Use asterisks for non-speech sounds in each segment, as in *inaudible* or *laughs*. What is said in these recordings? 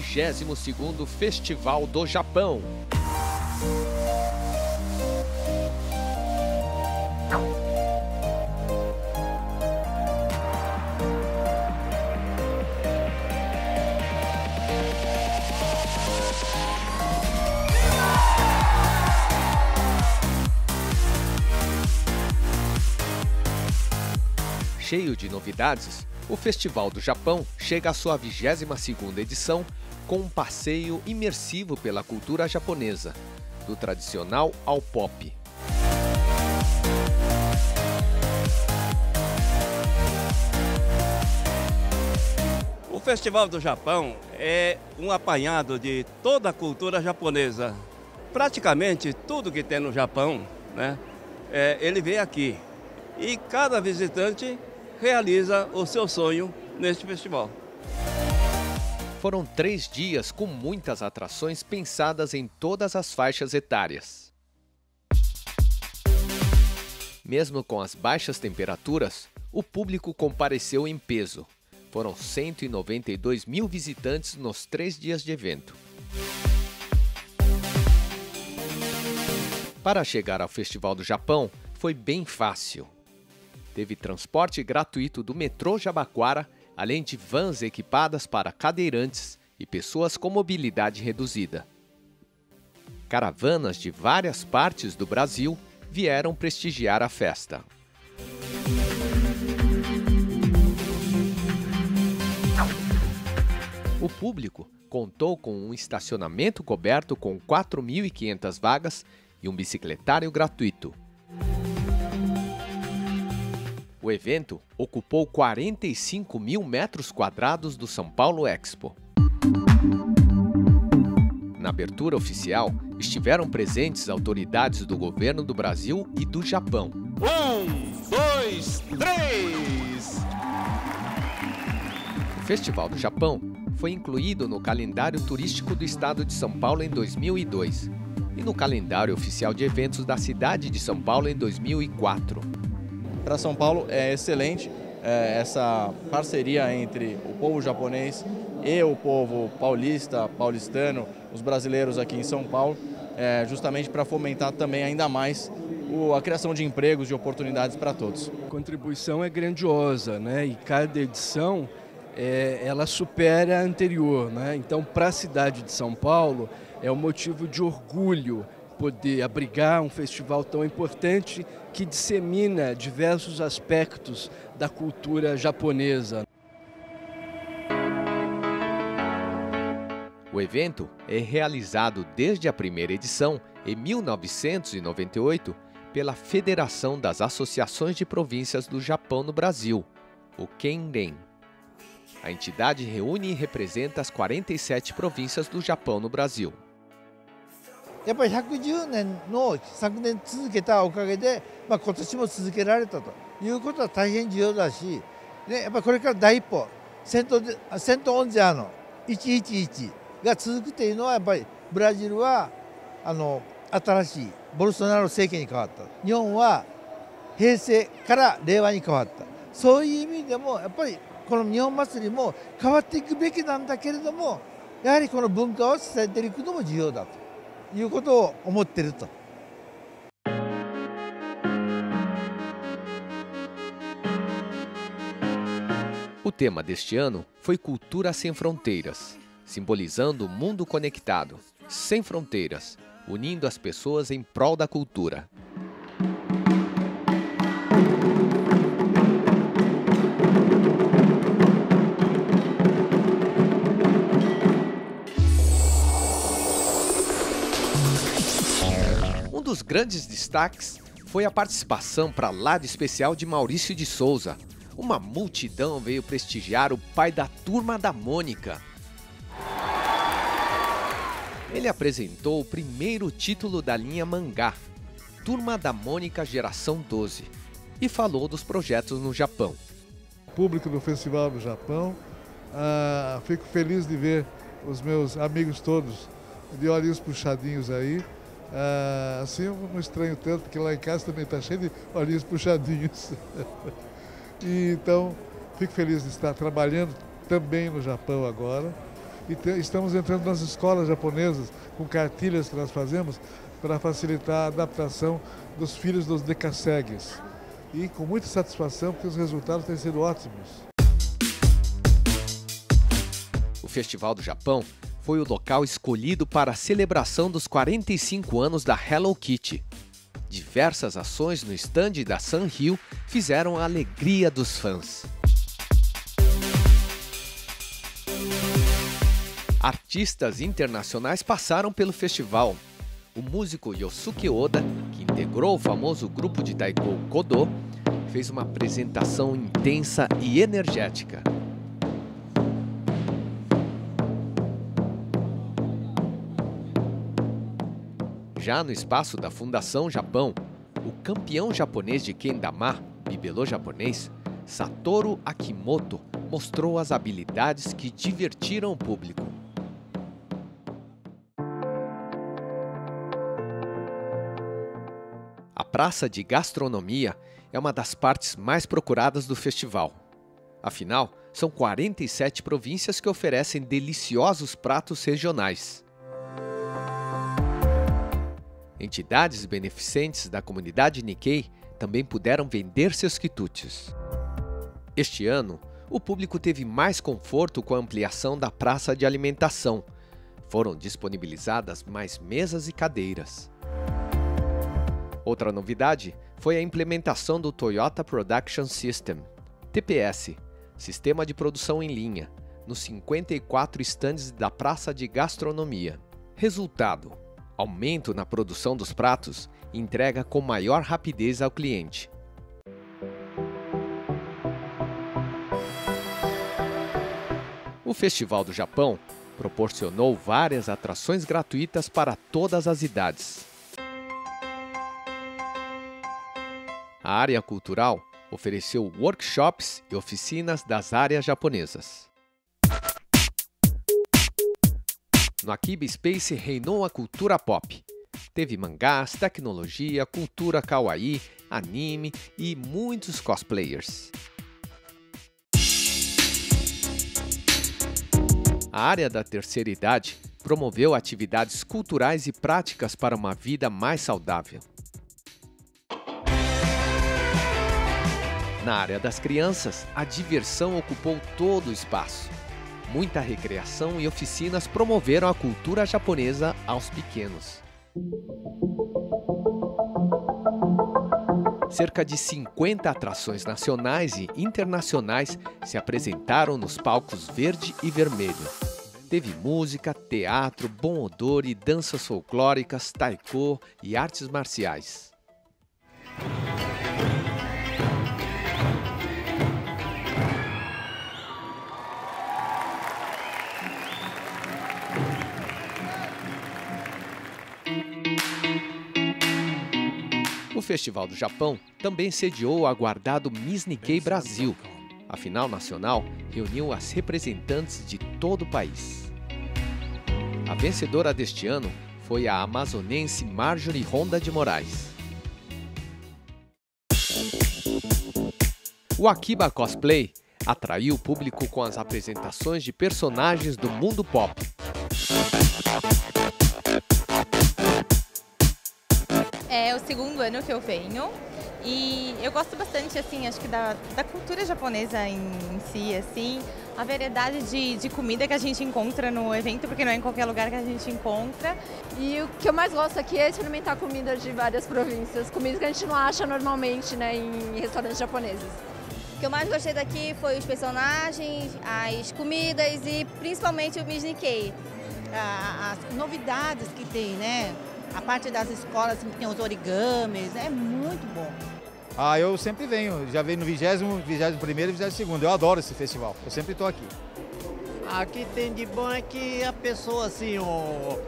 22º Festival do Japão. Cheio de novidades, o Festival do Japão chega à sua 22ª edição com um passeio imersivo pela cultura japonesa, do tradicional ao pop. O Festival do Japão é um apanhado de toda a cultura japonesa. Praticamente tudo que tem no Japão, né, é, ele vem aqui. E cada visitante realiza o seu sonho neste festival. Foram três dias com muitas atrações pensadas em todas as faixas etárias. Mesmo com as baixas temperaturas, o público compareceu em peso. Foram 192 mil visitantes nos três dias de evento. Para chegar ao Festival do Japão, foi bem fácil. Teve transporte gratuito do metrô Jabaquara, além de vans equipadas para cadeirantes e pessoas com mobilidade reduzida. Caravanas de várias partes do Brasil vieram prestigiar a festa. O público contou com um estacionamento coberto com 4.500 vagas e um bicicletário gratuito. O evento ocupou 45 mil metros quadrados do São Paulo Expo. Na abertura oficial, estiveram presentes autoridades do governo do Brasil e do Japão. Um, dois, três! O Festival do Japão foi incluído no calendário turístico do estado de São Paulo em 2002 e no calendário oficial de eventos da cidade de São Paulo em 2004 para São Paulo é excelente é, essa parceria entre o povo japonês e o povo paulista, paulistano, os brasileiros aqui em São Paulo, é, justamente para fomentar também ainda mais o, a criação de empregos e oportunidades para todos. A contribuição é grandiosa, né? E cada edição é, ela supera a anterior, né? Então, para a cidade de São Paulo é um motivo de orgulho poder abrigar um festival tão importante que dissemina diversos aspectos da cultura japonesa. O evento é realizado desde a primeira edição, em 1998, pela Federação das Associações de Províncias do Japão no Brasil, o Kenren. A entidade reúne e representa as 47 províncias do Japão no Brasil. やっぱり110年の昨年続けたおかげで、まあ、今年も続けられたということは大変重要だし、ね、やっぱりこれから第一歩セントセントオンジャーの111が続くというのはやっぱりブラジルはあの新しいボルソナロ政権に変わった日本は平成から令和に変わったそういう意味でもやっぱりこの日本祭りも変わっていくべきなんだけれどもやはりこの文化を伝えていくのも重要だと。いうことを思ってると。O tema deste ano foi Cultura Sem Fronteiras, simbolizando o mundo conectado, sem fronteiras, unindo as pessoas em prol da cultura. Dos grandes destaques foi a participação para lá de especial de Maurício de Souza. Uma multidão veio prestigiar o pai da turma da Mônica. Ele apresentou o primeiro título da linha mangá, Turma da Mônica Geração 12, e falou dos projetos no Japão. Público do Festival do Japão, ah, fico feliz de ver os meus amigos todos de olhinhos puxadinhos aí, ah, assim eu não estranho tanto, porque lá em casa também está cheio de olhinhos puxadinhos. *laughs* e, então, fico feliz de estar trabalhando também no Japão agora. e te, estamos entrando nas escolas japonesas com cartilhas que nós fazemos para facilitar a adaptação dos filhos dos decassegues. E com muita satisfação, porque os resultados têm sido ótimos. O Festival do Japão foi o local escolhido para a celebração dos 45 anos da Hello Kitty. Diversas ações no estande da Sanrio fizeram a alegria dos fãs. Artistas internacionais passaram pelo festival. O músico Yosuke Oda, que integrou o famoso grupo de taiko Kodo, fez uma apresentação intensa e energética. Já no espaço da Fundação Japão, o campeão japonês de Kendama, bibelô japonês, Satoru Akimoto, mostrou as habilidades que divertiram o público. A praça de gastronomia é uma das partes mais procuradas do festival. Afinal, são 47 províncias que oferecem deliciosos pratos regionais. Entidades beneficentes da comunidade Nikkei também puderam vender seus quitutes. Este ano, o público teve mais conforto com a ampliação da praça de alimentação. Foram disponibilizadas mais mesas e cadeiras. Outra novidade foi a implementação do Toyota Production System, TPS, Sistema de Produção em Linha, nos 54 estandes da Praça de Gastronomia. Resultado: aumento na produção dos pratos e entrega com maior rapidez ao cliente. O Festival do Japão proporcionou várias atrações gratuitas para todas as idades. A área cultural ofereceu workshops e oficinas das áreas japonesas. No Akiba Space reinou a cultura pop. Teve mangás, tecnologia, cultura kawaii, anime e muitos cosplayers. A área da terceira idade promoveu atividades culturais e práticas para uma vida mais saudável. Na área das crianças, a diversão ocupou todo o espaço. Muita recreação e oficinas promoveram a cultura japonesa aos pequenos. Cerca de 50 atrações nacionais e internacionais se apresentaram nos palcos verde e vermelho. Teve música, teatro, bom odor e danças folclóricas, taiko e artes marciais. Festival do Japão também sediou o aguardado Miss Nikkei Brasil. A final nacional reuniu as representantes de todo o país. A vencedora deste ano foi a amazonense Marjorie Honda de Moraes. O Akiba Cosplay atraiu o público com as apresentações de personagens do mundo pop. É o segundo ano que eu venho e eu gosto bastante, assim, acho que da, da cultura japonesa em, em si, assim, a variedade de, de comida que a gente encontra no evento, porque não é em qualquer lugar que a gente encontra. E o que eu mais gosto aqui é experimentar comida de várias províncias, comidas que a gente não acha normalmente né, em restaurantes japoneses. O que eu mais gostei daqui foi os personagens, as comidas e principalmente o Miss Nikkei. As novidades que tem, né? A parte das escolas que tem os origamis, é muito bom. Ah, eu sempre venho, já venho no 20, 21 e 22. Eu adoro esse festival, eu sempre estou aqui. Aqui tem de bom é que a pessoa, assim, o,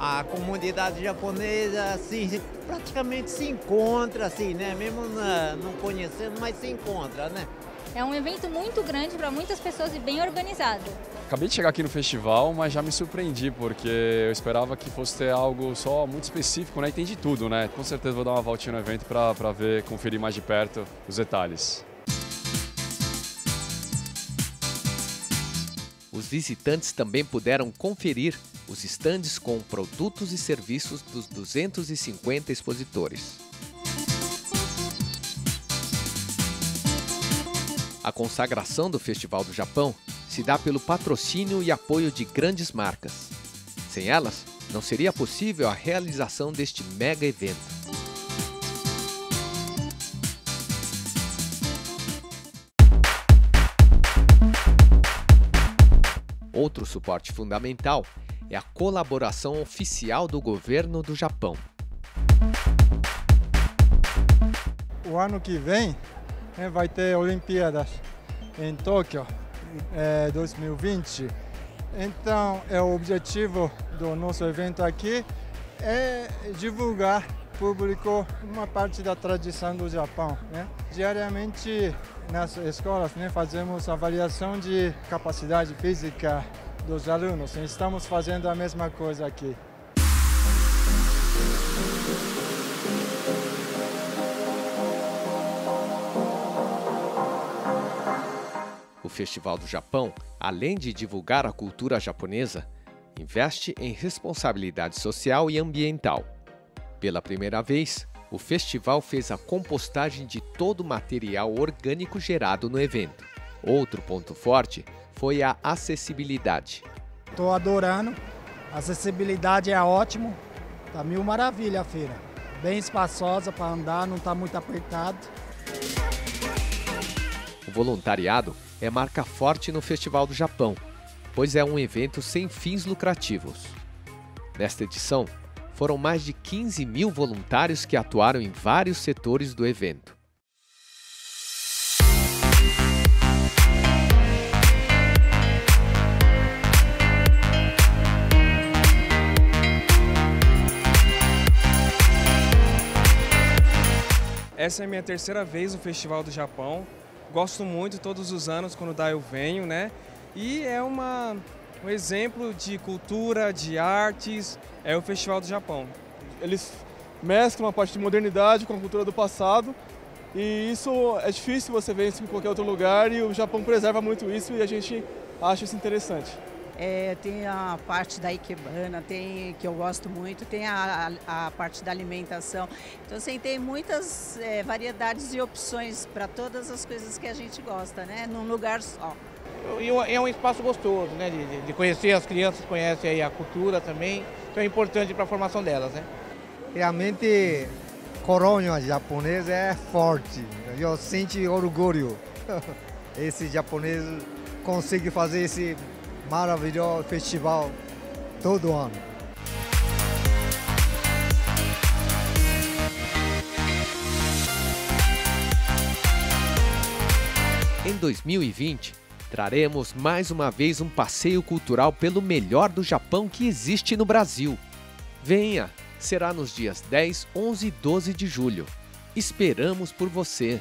a comunidade japonesa, assim, praticamente se encontra, assim, né? Mesmo na, não conhecendo, mas se encontra, né? É um evento muito grande para muitas pessoas e bem organizado. Acabei de chegar aqui no festival, mas já me surpreendi, porque eu esperava que fosse ter algo só muito específico, né? E tem de tudo, né? Com certeza vou dar uma voltinha no evento para ver, conferir mais de perto os detalhes. Os visitantes também puderam conferir os estandes com produtos e serviços dos 250 expositores. A consagração do Festival do Japão se dá pelo patrocínio e apoio de grandes marcas. Sem elas, não seria possível a realização deste mega evento. Outro suporte fundamental é a colaboração oficial do governo do Japão. O ano que vem né, vai ter Olimpíadas em Tóquio, é, 2020. Então, é o objetivo do nosso evento aqui é divulgar público uma parte da tradição do Japão. Né? Diariamente nas escolas né, fazemos avaliação de capacidade física dos alunos. Estamos fazendo a mesma coisa aqui. Festival do Japão, além de divulgar a cultura japonesa, investe em responsabilidade social e ambiental. Pela primeira vez, o festival fez a compostagem de todo o material orgânico gerado no evento. Outro ponto forte foi a acessibilidade. Estou adorando, a acessibilidade é ótimo, tá mil maravilha a feira. Bem espaçosa para andar, não está muito apertado. O voluntariado é marca forte no Festival do Japão, pois é um evento sem fins lucrativos. Nesta edição, foram mais de 15 mil voluntários que atuaram em vários setores do evento. Essa é a minha terceira vez no Festival do Japão. Gosto muito todos os anos quando dá eu venho, né? E é uma, um exemplo de cultura, de artes, é o Festival do Japão. Eles mesclam uma parte de modernidade com a cultura do passado e isso é difícil você ver isso em qualquer outro lugar e o Japão preserva muito isso e a gente acha isso interessante. É, tem a parte da Ikebana, tem que eu gosto muito, tem a, a, a parte da alimentação. Então, assim, tem muitas é, variedades e opções para todas as coisas que a gente gosta, né? Num lugar só. E é um espaço gostoso, né? De, de conhecer as crianças, conhecem aí a cultura também. Então é importante para a formação delas, né? Realmente, colônia japonesa é forte. Eu sinto orgulho. *laughs* Esse japonês consegue fazer esse maravilhoso festival todo ano. Em 2020, traremos mais uma vez um passeio cultural pelo melhor do Japão que existe no Brasil. Venha! Será nos dias 10, 11 e 12 de julho. Esperamos por você!